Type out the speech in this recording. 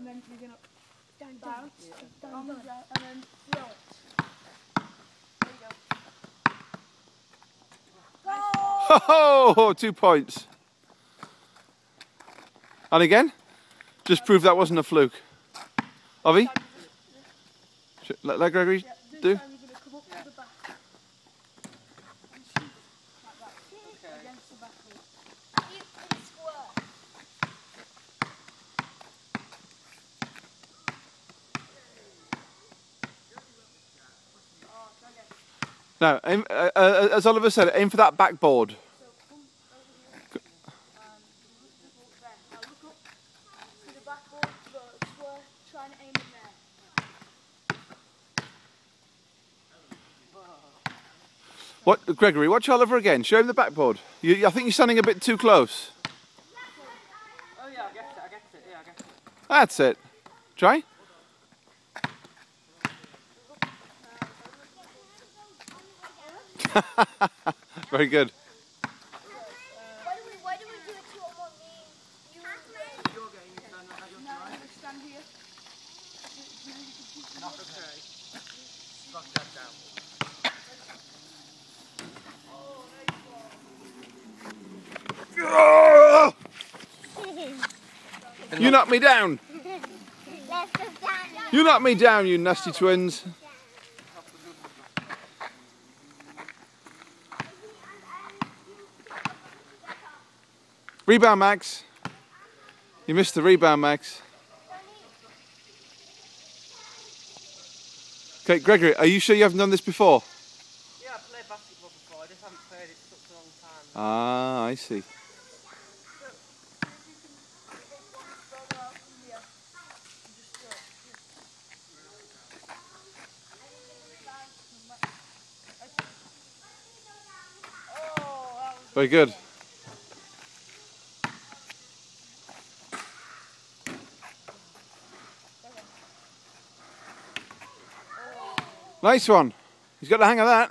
and then you're going to bounce. Arm is there, and then throw it. There you go. Oh, two points. And again, just prove that wasn't a fluke. Avi, Sh- let, let Gregory Yeah, this do. time you're going to come up to the back. And shoot like that. Against the back Now, aim, uh, uh, as Oliver said, aim for that backboard. So come over here and look up there. Now look up to the backboard, the square, try and aim it there. What, Gregory? Watch Oliver again. Show him the backboard. You, I think you're standing a bit too close. Oh yeah, I get it, I get it, yeah, I get it. That's it. Try. Very good. Why do we, why do we do it two on one? Me, you, You're going, you stand right your Now right. you stand here. Not okay. Knock that good. You knocked me down. left us down. You knocked me down, you nasty twins. Rebound, Max. You missed the rebound, Max. Okay, Gregory, are you sure you haven't done this before? Yeah, I played basketball before, I just haven't played it for such a long time. Ah, I see. Very good. Nice one. He's got the hang of that.